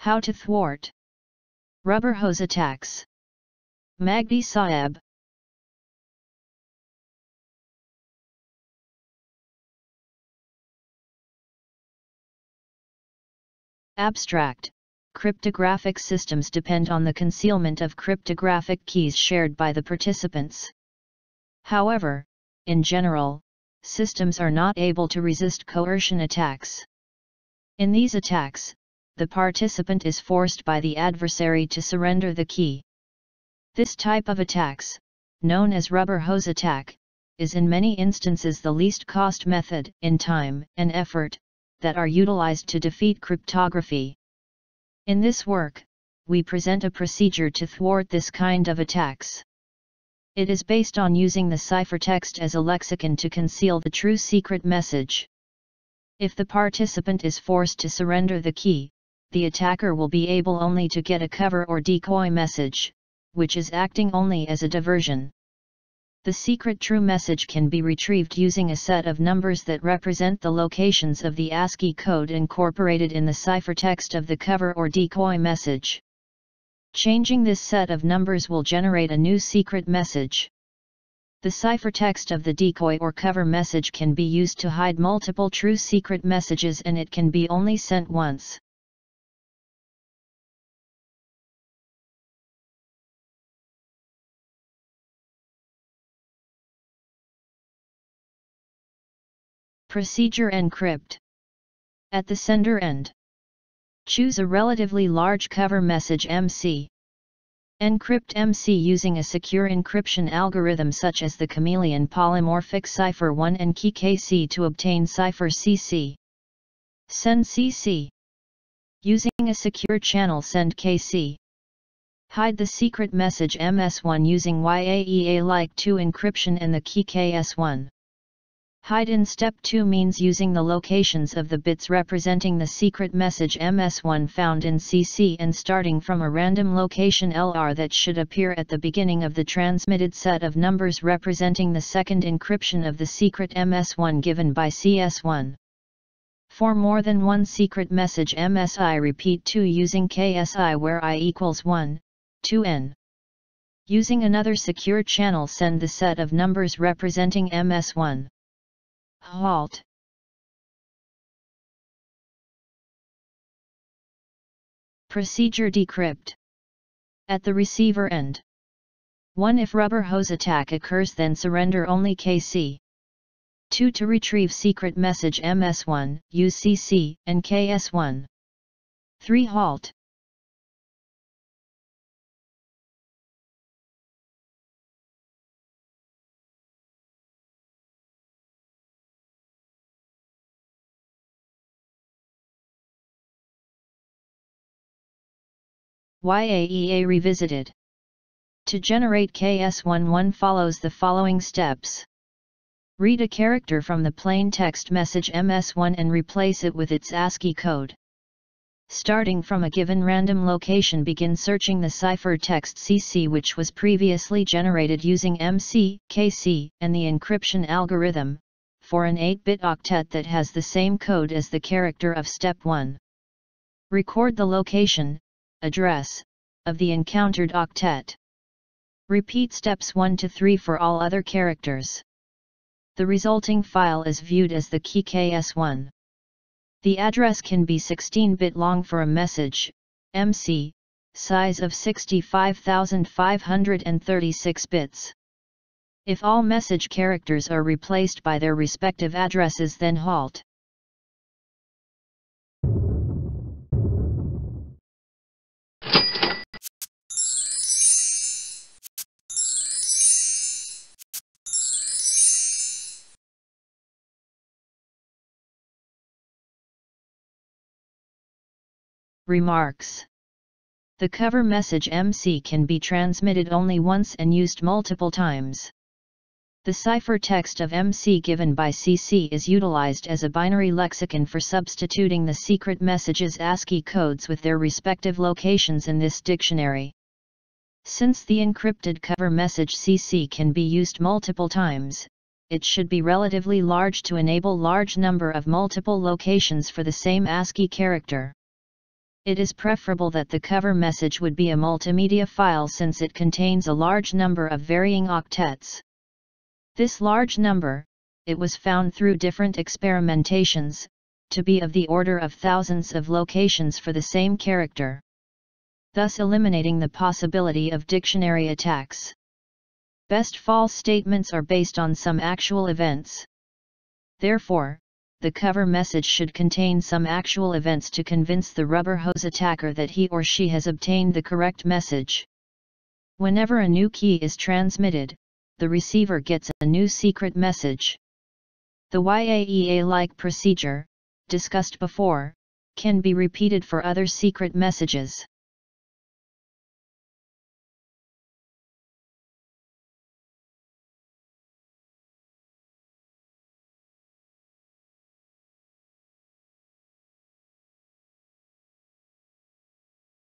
How to thwart rubber hose attacks. Magdy Saeb Abstract Cryptographic systems depend on the concealment of cryptographic keys shared by the participants. However, in general, systems are not able to resist coercion attacks. In these attacks, the participant is forced by the adversary to surrender the key. This type of attacks, known as rubber hose attack, is in many instances the least cost method in time and effort that are utilized to defeat cryptography. In this work, we present a procedure to thwart this kind of attacks. It is based on using the ciphertext as a lexicon to conceal the true secret message. If the participant is forced to surrender the key, the attacker will be able only to get a cover or decoy message, which is acting only as a diversion. The secret true message can be retrieved using a set of numbers that represent the locations of the ASCII code incorporated in the ciphertext of the cover or decoy message. Changing this set of numbers will generate a new secret message. The ciphertext of the decoy or cover message can be used to hide multiple true secret messages and it can be only sent once. Procedure Encrypt At the sender end. Choose a relatively large cover message MC. Encrypt MC using a secure encryption algorithm such as the Chameleon Polymorphic Cipher 1 and Key KC to obtain Cipher CC. Send CC. Using a secure channel Send KC. Hide the secret message MS1 using YAEA like 2 encryption and the key KS1. Hide in step 2 means using the locations of the bits representing the secret message MS1 found in CC and starting from a random location LR that should appear at the beginning of the transmitted set of numbers representing the second encryption of the secret MS1 given by CS1. For more than one secret message MSI repeat 2 using KSI where I equals 1, 2n. Using another secure channel send the set of numbers representing MS1. Halt. Procedure Decrypt. At the receiver end. 1. If rubber hose attack occurs then surrender only KC. 2. To retrieve secret message MS1, use CC and KS1. 3. Halt. YAEA Revisited To generate KS11 follows the following steps. Read a character from the plain text message MS1 and replace it with its ASCII code. Starting from a given random location begin searching the cipher text CC which was previously generated using MC, KC, and the encryption algorithm, for an 8-bit octet that has the same code as the character of step 1. Record the location, address, of the encountered octet. Repeat steps 1 to 3 for all other characters. The resulting file is viewed as the key KS1. The address can be 16-bit long for a message, MC, size of 65,536 bits. If all message characters are replaced by their respective addresses then halt. Remarks The cover message MC can be transmitted only once and used multiple times. The ciphertext of MC given by CC is utilized as a binary lexicon for substituting the secret message's ASCII codes with their respective locations in this dictionary. Since the encrypted cover message CC can be used multiple times, it should be relatively large to enable large number of multiple locations for the same ASCII character. It is preferable that the cover message would be a multimedia file since it contains a large number of varying octets. This large number, it was found through different experimentations, to be of the order of thousands of locations for the same character. Thus eliminating the possibility of dictionary attacks. Best false statements are based on some actual events. Therefore, the cover message should contain some actual events to convince the rubber hose attacker that he or she has obtained the correct message. Whenever a new key is transmitted, the receiver gets a new secret message. The YAEA-like procedure, discussed before, can be repeated for other secret messages.